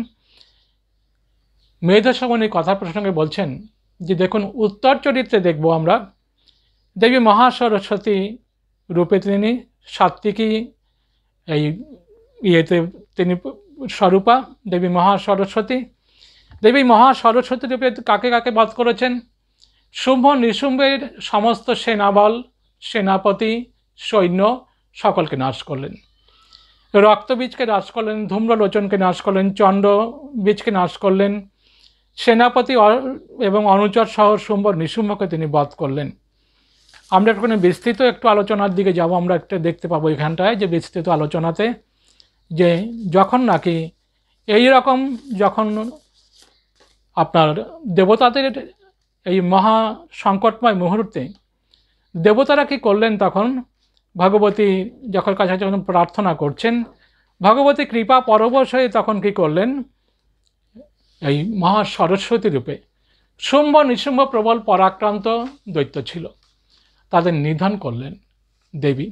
মেধসমণি কথা প্রসঙ্গে বলছেন যে, দেখুন, উত্তর চরিত্রে দেখব আমরা। দেবী মহাসরস্বতী রূপে তিনি সাত্বিকী এই ইয়েতে তিনি স্বরূপা, দেবী মহাসরস্বতী। দেবী মহাসরস্বতী রূপে কাকে কাকে বধ করেছেন? শুম্ভ নিশুম্ভের সমস্ত সেনাবল, সেনাপতি, সৈন্য সকলকে নাশ করলেন। রক্তবীজকে নাশ করলেন, ধূম্রলোচনকে নাশ করলেন চণ্ড বীজকে নাশ করলেন, সেনাপতি এবং অনুচর সহ শুম্ভ নিশুম্ভকে তিনি বধ করলেন। আমরা একটুখানি বিস্তৃত একটু আলোচনার দিকে যাব, আমরা একটা দেখতে পাবো এখানটায় যে বিস্তৃত আলোচনাতে যে যখন নাকি এই রকম যখন আপনার দেবতাদের এই মহা সংকটময় মুহূর্তে দেবতারা কি করলেন তখন? ভগবতী যখন কাছে যখন প্রার্থনা করছেন, ভগবতী কৃপা পরবশ হয়ে তখন কি করলেন? এই মহা সরস্বতী রূপে শুম্ভ নিশুম্ভ প্রবল পরাক্রান্ত দৈত্য ছিল। তাদের নিধন করলেন দেবী।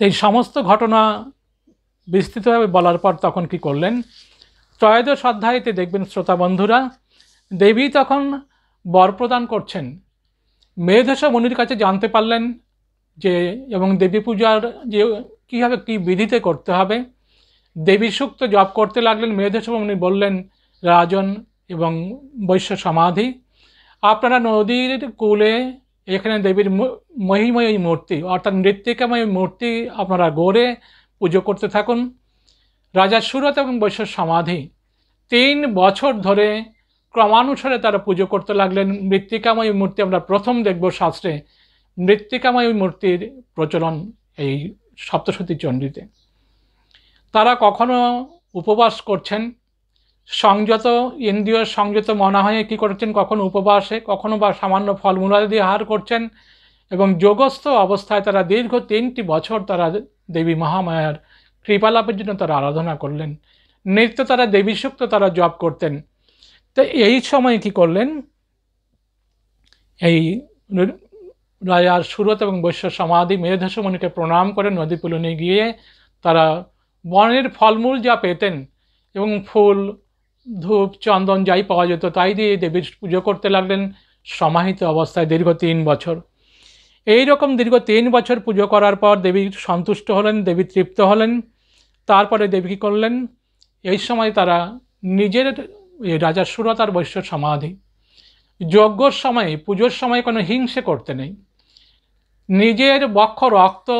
এই সমস্ত ঘটনা বিস্তৃতভাবে বলার পর তখন কি করলেন? ত্রয়োদশ অধ্যায়তে দেখবেন শ্রোতা বন্ধুরা দেবী তখন বর প্রদান করছেন। মেধস মনির কাছে জানতে পারলেন যে, এবং দেবী পূজার যে কীভাবে কী বিধিতে করতে হবে। দেবী সুক্ত জপ করতে লাগলেন, মেধস মুনি বললেন, রাজন এবং বৈশ্য সমাধি, আপনারা নদীর কূলে এখানে দেবীর মহিময়ী মূর্তি, অর্থাৎ নৃত্যিকাময় মূর্তি আপনারা গড়ে পুজো করতে থাকুন। রাজা সুরত এবং বৈশ্য সমাধি, তিন বছর ধরে ক্রমানুসারে তারা পুজো করতে লাগলেন। মৃত্তিকাময় মূর্তি আমরা প্রথম দেখব শাস্ত্রে। মৃত্তিকাময় মূর্তির প্রচলন এই সপ্তশতী চণ্ডীতে। তারা কখনো উপবাস করছেন? সংযত, ইন্দ্রিয় সংযত মনা হয়ে কী করছেন? কখনো উপবাসে, কখনো বা সামান্য ফলমূলাদি দিয়ে আহার করছেন? এবং যোগস্থ অবস্থায় তারা দীর্ঘ তিনটি বছর তারা দেবী মহামায়ার কৃপালাভের জন্য তারা আরাধনা করলেন। নৃত্য তারা দেবীসুক্ত তারা জপ করতেন। তো এই সময় কি করলেন? এই রাজার সুরত এবং বৈশ্য সমাধি মেধসমণিকে প্রণাম করে নদী পুলনে গিয়ে তারা বনের ফলমূল যা পেতেন এবং ফুল, ধূপ, চন্দন যাই পাওয়া যেত, তাই দিয়ে দেবীর পুজো করতে লাগলেন সমাহিত অবস্থায় দীর্ঘ তিন বছর। এই রকম দীর্ঘ তিন বছর পুজো করার পর দেবী সন্তুষ্ট হলেন, দেবী তৃপ্ত হলেন। তারপরে দেবী কী করলেন? এই সময় তারা নিজের রাজা সুরতার বৈশ্য সমাধি। যজ্ঞর সময়ে, পুজোর সময় কোনো হিংসে করতে নেই। নিজের বক্ষ রক্ত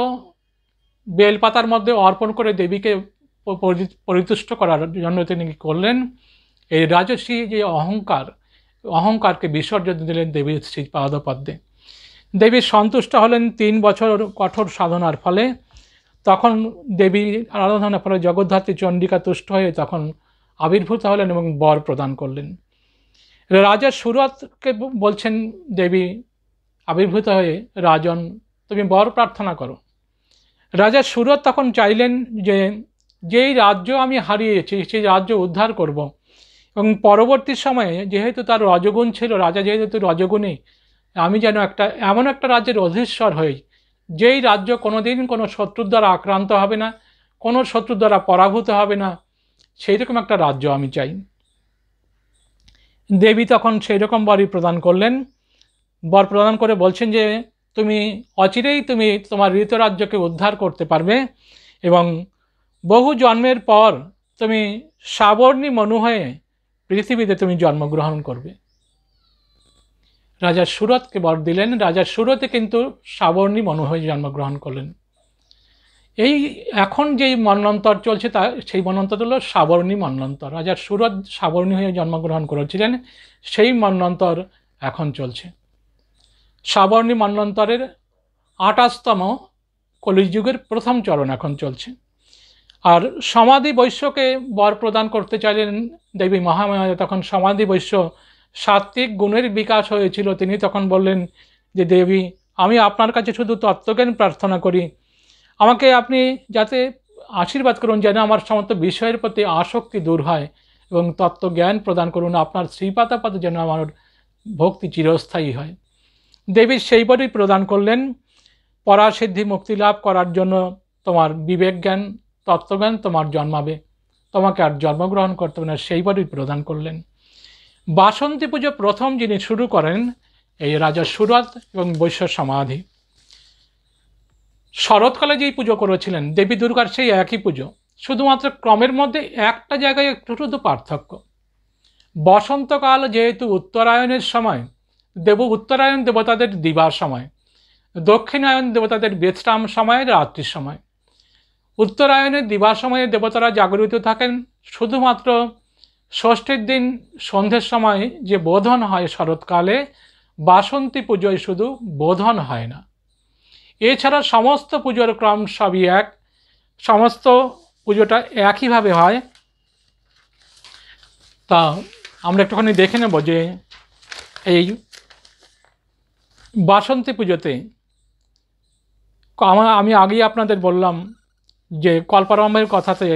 বেলপাতার মধ্যে অর্পণ করে দেবীকে পরিতুষ্ট করার জন্য তিনি করলেন? এই রাজশ্রী যে অহংকার, অহংকারকে বিসর্জন দিলেন দেবীর শ্রী পাদপদ্মে দেবী সন্তুষ্ট হলেন তিন বছর কঠোর সাধনার ফলে। তখন দেবী আরাধনার ফলে জগদ্ধাত্রী চণ্ডিকা তুষ্ট হয়ে তখন আবির্ভূত হলেন এবং বর প্রদান করলেন রাজা সুরতকে বলছেন, দেবী, আবির্ভূত হয়ে রাজন, তুমি বর প্রার্থনা করো রাজা সুরত তখন চাইলেন যে, যেই রাজ্য আমি হারিয়েছি, সেই রাজ্য উদ্ধার করব। এবং পরবর্তী সময়ে যেহেতু তার রজগুণ ছিল, রাজা যেহেতু রজগুণী, আমি যেন একটা, এমন একটা রাজ্যের অধীশ্বর হই, যেই রাজ্য কোনোদিন কোনো শত্রুর দ্বারা আক্রান্ত হবে না, কোনো শত্রুর দ্বারা পরাভূত হবে না সেই রকম একটা রাজ্য আমি চাই। দেবী তখন সেই রকম বরই প্রদান করলেন। বর প্রদান করে বলছেন যে, তুমি অচিরেই তুমি তোমার ঋতরাজ্যকে উদ্ধার করতে পারবে এবং বহু জন্মের পর তুমি সাবর্ণী মনু হয়ে পৃথিবীতে তুমি জন্মগ্রহণ করবে। রাজা সুরতকে বর দিলেন। রাজা সুরতে কিন্তু সাবর্ণী মনু হয়ে জন্মগ্রহণ করলেন। এই এখন যেই মন্বন্তর চলছে তা, সেই মন্বন্তর হলো সাবর্ণী মন্বন্তর রাজা সুরত সাবর্ণী হয়ে জন্মগ্রহণ করেছিলেন, সেই মন্বন্তর এখন চলছে। সাবর্ণী মন্বন্তরের আঠাশতম কলিযুগের প্রথম চরণ এখন চলছে। আর সমাধি বৈশ্যকে বর প্রদান করতে চাইলেন দেবী মহামায়া। তখন সমাধি বৈশ্য সাত্ত্বিক গুণের বিকাশ হয়েছিল। তিনি তখন বললেন যে, দেবী, আমি আপনার কাছে শুধু তত্ত্বজ্ঞান প্রার্থনা করি আমাকে আপনি যাতে আশীর্বাদ করুন যেন আমার সমস্ত বিষয়ের প্রতি আসক্তি দূর হয় এবং তত্ত্বজ্ঞান প্রদান করুন, আপনার শ্রীপাতাপাতে যেন আমার ভক্তি চিরস্থায়ী হয়। দেবী সেই বরই প্রদান করলেন। পরাসিদ্ধি মুক্তি লাভ করার জন্য তোমার বিবেক জ্ঞান তত্ত্বজ্ঞান তোমার জন্মাবে। তোমাকে আর জন্মগ্রহণ করতে হবে না সেই বরই প্রদান করলেন। বাসন্তী পুজো প্রথম যিনি শুরু করেন, এই রাজা সুরত এবং বৈশ্য সমাধি। শরৎকালে যেই পুজো করেছিলেন, দেবী দুর্গার সেই একই পুজো, শুধুমাত্র ক্রমের মধ্যে একটা জায়গায় একটু শুধু পার্থক্য। বসন্তকাল যেহেতু উত্তরায়ণের সময়, দেব উত্তরায়ণ দেবতাদের দিবার সময় দক্ষিণায়ন দেবতাদের বিশ্রাম সময়, রাত্রির সময়। উত্তরায়ণের দিবার সময়ে দেবতারা জাগরিত থাকেন, শুধুমাত্র ষষ্ঠীর দিন সন্ধ্যের সময় যে বোধন হয় শরৎকালে, বাসন্তী পুজোয় শুধু বোধন হয় না। এছাড়া সমস্ত পুজোর ক্রম সবই এক। সমস্ত পুজোটা একইভাবে হয়। তা আমরা একটুখানি দেখে নেব যে এই বাসন্তী পুজোতে আমি আগেই আপনাদের বললাম যে কল্পারম্ভের কথাতে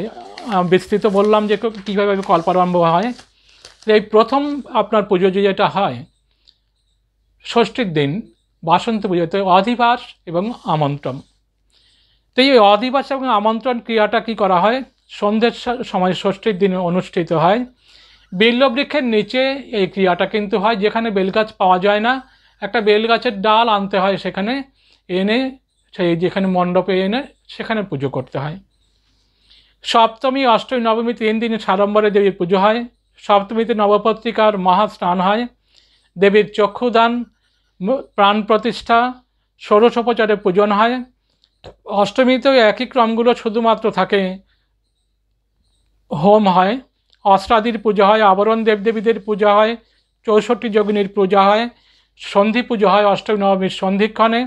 বিস্তৃত বললাম যে কীভাবে কল্পারম্ভ হয়। এই প্রথম আপনার পুজো যেটা হয়, ষষ্ঠীর দিন বাসন্তী পুজোতে অধিবাস এবং আমন্ত্রণ তো এই অধিবাস এবং আমন্ত্রণ ক্রিয়াটা কি করা হয় সন্ধ্যের সময় ষষ্ঠীর দিনে অনুষ্ঠিত হয় বেলবৃক্ষের নিচে এই ক্রিয়াটা কিন্তু হয় যেখানে বেলগাছ পাওয়া যায় না একটা বেলগাছের ডাল আনতে হয় সেখানে এনে সেই যেখানে মণ্ডপে এনে সেখানে পুজো করতে হয় সপ্তমী অষ্টমী নবমী তিন দিনে সাড়ম্বরে দেবীর পুজো হয় সপ্তমীতে নবপত্রিকার মহা স্নান হয় দেবীর চক্ষুদান প্রাণ প্রতিষ্ঠা ষোড়শোপচারে পূজন হয়। অষ্টমীতেও একই ক্রমগুলো শুধুমাত্র থাকে। হোম হয়, অষ্টাদির পূজা হয়, আবরণ দেবদেবীদের পূজা হয়, চৌষট্টি যোগিনীর পূজা হয়, সন্ধি পুজো হয়, অষ্টমী, নবমীর সন্ধিক্ষণে।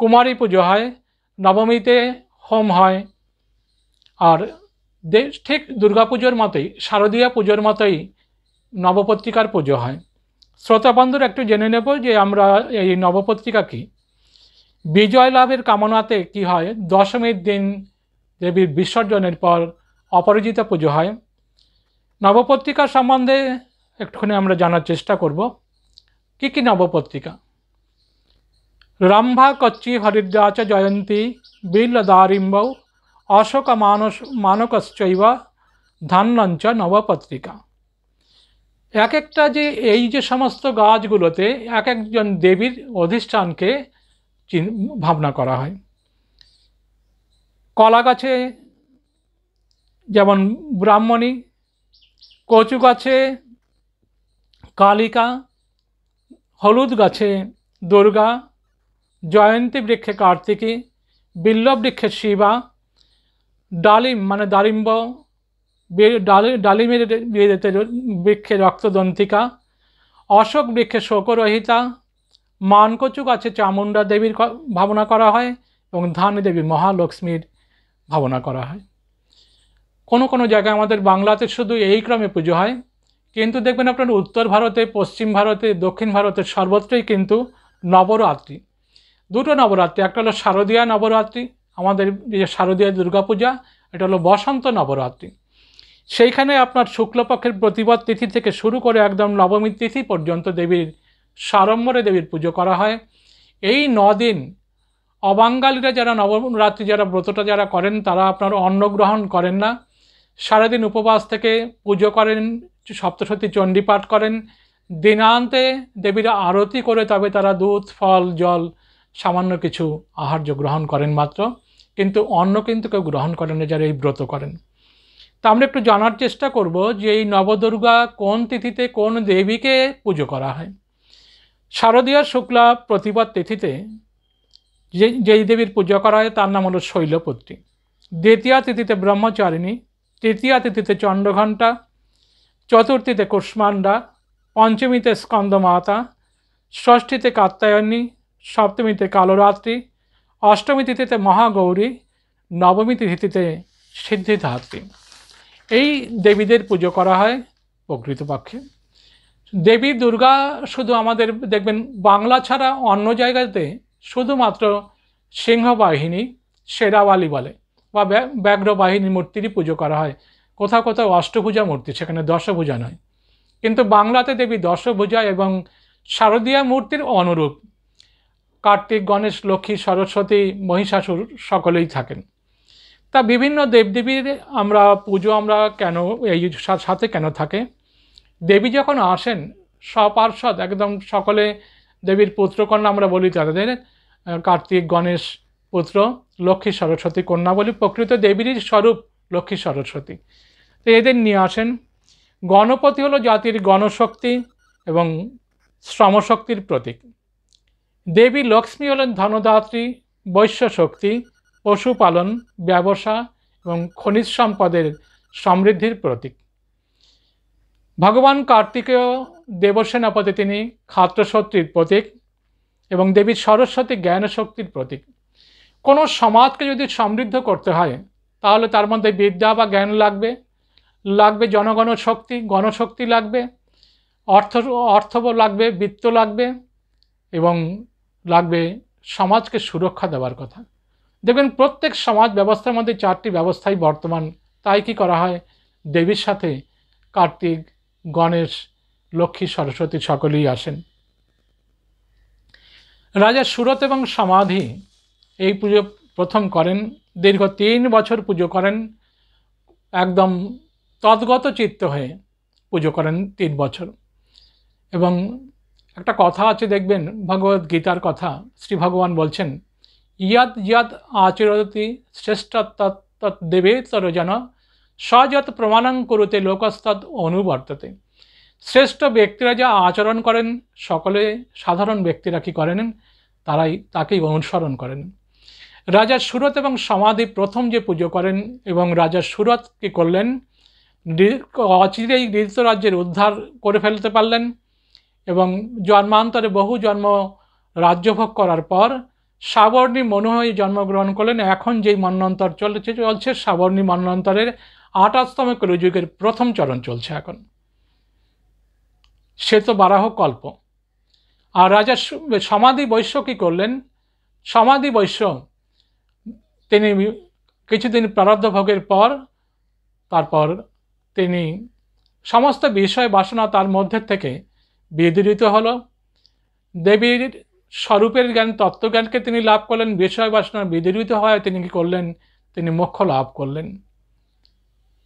কুমারী পুজো হয়, নবমীতে হোম হয়। আর ঠিক দুর্গাপুজোর মতোই, শারদীয়া পুজোর মতোই নবপত্রিকার পুজো হয়। শ্রোতাবন্ধুর একটু জেনে নেব যে আমরা এই নবপত্রিকা কী? বিজয় লাভের কামনাতে কি হয়? দশমীর দিন দেবীর বিসর্জনের পর অপরাজিতা পুজো হয়। নবপত্রিকা সম্বন্ধে একটুখানি আমরা জানার চেষ্টা করব। কি কি নবপত্রিকা? রম্ভা কচ্চি হরিদ্রাচ জয়ন্তী বিলদারিম্বৌ অশোক মানস মানকশ্চৈব ধান্যঞ্চ নবপত্রিকা। এক একটা যে এই যে সমস্ত গাছগুলোতে এক একজন দেবীর অধিষ্ঠানকে ভাবনা করা হয়। কলা গাছে যেমন ব্রাহ্মণী, কচু গাছে কালিকা, হলুদ গাছে দুর্গা, জয়ন্তী বৃক্ষে কার্তিকী বিল্ল বৃক্ষে শিবা, ডালিম মানে দারিম্ব ডালিমের বৃক্ষে রক্তদন্তিকা। অশোক বৃক্ষে শোকরহিতা। মানকচু গাছে চামুণ্ডা দেবীর ভাবনা করা হয় এবং ধান দেবী মহালক্ষ্মীর ভাবনা করা হয়। কোনো কোনো জায়গায় আমাদের বাংলাতে শুধু এই ক্রমে পুজো হয়। কিন্তু দেখবেন আপনার উত্তর ভারতে, পশ্চিম ভারতে, দক্ষিণ ভারতে সর্বত্রই কিন্তু নবরাত্রি। দুটো নবরাত্রি, একটা হলো শারদীয়া নবরাত্রি, আমাদের যে শারদীয়া দুর্গাপূজা, এটা হলো বসন্ত নবরাত্রি। সেইখানে আপনার শুক্লপক্ষের প্রতিবাদ তিথি থেকে শুরু করে একদম নবমী তিথি পর্যন্ত দেবীর সাড়ম্বরে দেবীর পুজো করা হয়। এই দিন অবাঙ্গালীরা যারা নবরাত্রি যারা ব্রতটা যারা করেন, তারা আপনার অন্ন গ্রহণ করেন না। সারাদিন উপবাস থেকে পুজো করেন, সপ্তশতী চণ্ডী পাঠ করেন। দিনান্তে দেবীর আরতি করে তবে তারা দুধ, ফল, জল, সামান্য কিছু আহার্য গ্রহণ করেন মাত্র। কিন্তু অন্ন কিন্তু কেউ গ্রহণ করেন না যারা এই ব্রত করেন। তা আমরা একটু জানার চেষ্টা করব যে এই নবদুর্গা কোন তিথিতে কোন দেবীকে পুজো করা হয়। শারদীয় শুক্লা প্রতিবাদ তিথিতে যে, যেই দেবীর পুজো করা হয় তার নাম হলো শৈলপুত্রী। দ্বিতীয় তিথিতে ব্রহ্মচারিণী, তৃতীয় তিথিতে চন্দ্রঘণ্টা, চতুর্থীতে কুষ্মান্ডা পঞ্চমীতে স্কন্দমাতা, ষষ্ঠীতে কাত্যায়নী, সপ্তমীতে কালরাত্রি, অষ্টমী তিথিতে মহাগৌরী, নবমী তিথিতে সিদ্ধিধাত্রী এই দেবীদের পুজো করা হয় প্রকৃতপক্ষে। দেবী দুর্গা শুধু আমাদের, দেখবেন, বাংলা ছাড়া অন্য জায়গাতে শুধুমাত্র সিংহবাহিনী, সেরাওয়ালি বলে বা ব্যাঘ্র বাহিনী মূর্তিরই পুজো করা হয়। কোথাও কোথাও অষ্টভুজা মূর্তি, সেখানে দশভুজা নয়। কিন্তু বাংলাতে দেবী দশভুজা এবং শারদীয়া মূর্তির অনুরূপ। কার্তিক, গণেশ, লক্ষ্মী, সরস্বতী, মহিষাসুর সকলেই থাকেন। তা বিভিন্ন দেবদেবীর আমরা পুজো আমরা কেন এই সাথে কেন থাকে? দেবী যখন আসেন সপার্ষদ একদম সকলে দেবীর পুত্রকন্যা আমরা বলি তাদের কার্তিক, গণেশ পুত্র, লক্ষ্মী, সরস্বতী কন্যা বলি প্রকৃত দেবীরই স্বরূপ লক্ষ্মী, সরস্বতী। তো এদের নিয়ে আসেন। গণপতি হলো জাতির গণশক্তি এবং শ্রমশক্তির প্রতীক। দেবী লক্ষ্মী হলেন ধনদাত্রী বৈশ্য শক্তি পশুপালন, ব্যবসা এবং খনিজ সম্পদের সমৃদ্ধির প্রতীক। ভগবান কার্তিকেয় দেবসেনাপতি তিনি খাত্রশক্তির প্রতীক এবং দেবী সরস্বতী জ্ঞান শক্তির প্রতীক। কোনো সমাজকে যদি সমৃদ্ধ করতে হয়, তাহলে তার মধ্যে বিদ্যা বা জ্ঞান লাগবে। লাগবে জনগণ শক্তি গণশক্তি লাগবে, অর্থ অর্থ লাগবে, বৃত্ত লাগবে এবং লাগবে সমাজকে সুরক্ষা দেওয়ার কথা। দেখবেন প্রত্যেক সমাজ ব্যবস্থার মধ্যে চারটি ব্যবস্থাই বর্তমান। তাই কি করা হয়? দেবীর সাথে কার্তিক, গণেশ, লক্ষ্মী, সরস্বতী সকলেই আসেন। রাজা সুরত এবং সমাধি এই পুজো প্রথম করেন, দীর্ঘ তিন বছর পুজো করেন, একদম তদ্গত চিত্ত হয়ে পুজো করেন তিন বছর। এবং একটা কথা আছে দেখবেন ভগবত গীতার কথা, শ্রী ভগবান বলছেন ইয়াদ ইয়াদ আচরতি শ্রেষ্ঠ তৎ দেবে তর যেন সযত প্রমাণং করুতে লোকস্তৎ অনুবর্ততে শ্রেষ্ঠ ব্যক্তিরা যা আচরণ করেন, সকলে সাধারণ ব্যক্তিরা কি করেন? তারাই তাকেই অনুসরণ করেন। রাজা সুরত এবং সমাধি প্রথম যে পুজো করেন এবং রাজা সুরত কি করলেন? অচিরেই রাজ্যের উদ্ধার করে ফেলতে পারলেন এবং জন্মান্তরে বহু জন্ম রাজ্যভোগ করার পর সাবর্ণী মনোহয় জন্মগ্রহণ করলেন। এখন যেই মন্নন্তর চলেছে, চলছে সাবর্ণী মন্নন্তরের আঠাশতম কলিযুগের প্রথম চরণ চলছে এখন। সে তো বারাহ কল্প। আর রাজা সমাধি বৈশ্য কী করলেন? সমাধি বৈশ্য, তিনি কিছুদিন প্রারব্ধ ভোগের পর, তারপর তিনি সমস্ত বিষয় বাসনা তার মধ্যে থেকে বিদরিত হল। দেবীর স্বরূপের জ্ঞান, তত্ত্বজ্ঞানকে তিনি লাভ করলেন, বিষয় বাসনা বিদরিত হয় তিনি কি করলেন? তিনি মোক্ষ লাভ করলেন।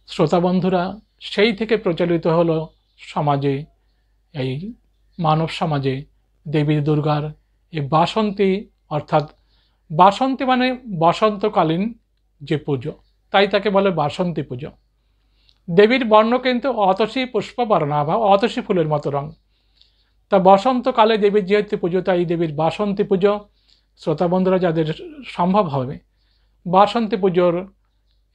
শ্রোতা বন্ধুরা, সেই থেকে প্রচলিত হলো সমাজে, এই মানব সমাজে দেবী দুর্গার এই বাসন্তী, অর্থাৎ বাসন্তী মানে বসন্তকালীন যে পুজো, তাই তাকে বলে বাসন্তী পুজো। দেবীর বর্ণ কিন্তু অতসী পুষ্পবর্ণা বা অতসী ফুলের মতো রং। তা বসন্তকালে দেবীর যেহেতু পুজো, তাই দেবীর বাসন্তী পুজো শ্রোতা বন্ধুরা, যাদের সম্ভব হবে, বাসন্তী পুজোর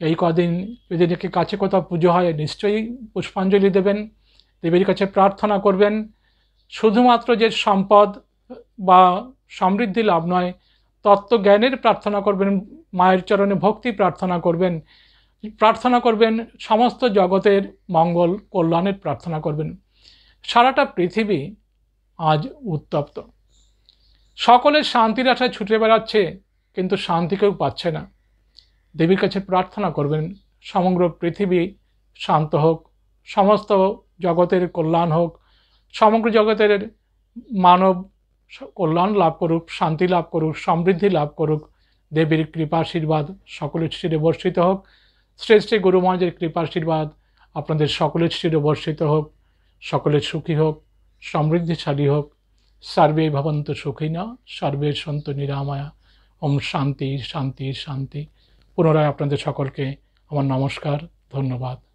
এই কদিন যদি নাকি কাছে কোথাও পুজো হয়, নিশ্চয়ই পুষ্পাঞ্জলি দেবেন, দেবীর কাছে প্রার্থনা করবেন। শুধুমাত্র যে সম্পদ বা সমৃদ্ধি লাভ নয়, তত্ত্বজ্ঞানের প্রার্থনা করবেন, মায়ের চরণে ভক্তি প্রার্থনা করবেন প্রার্থনা করবেন, সমস্ত জগতের মঙ্গল কল্যাণের প্রার্থনা করবেন। সারাটা পৃথিবী আজ উত্তপ্ত। সকলের শান্তির আশায় ছুটে বেড়াচ্ছে, কিন্তু শান্তি কেউ পাচ্ছে না। দেবীর কাছে প্রার্থনা করবেন, সমগ্র পৃথিবী শান্ত হোক, সমস্ত জগতের কল্যাণ হোক, সমগ্র জগতের মানব কল্যাণ লাভ করুক, শান্তি লাভ করুক, সমৃদ্ধি লাভ করুক, দেবীর কৃপাশীর্বাদ সকলের শিরে বর্ষিত হোক। শ্রেষ্ঠ গুরু মহাজের কৃপাশীর্বাদ আপনাদের সকলের শিরে বর্ষিত হোক, সকলের সুখী হোক। সমৃদ্ধিশালী হোক। সর্বে ভবন্ত সুখী না সর্বে সন্ত নিরাময়া। ওম শান্তি শান্তি শান্তি। পুনরায় আপনাদের সকলকে আমার নমস্কার, ধন্যবাদ।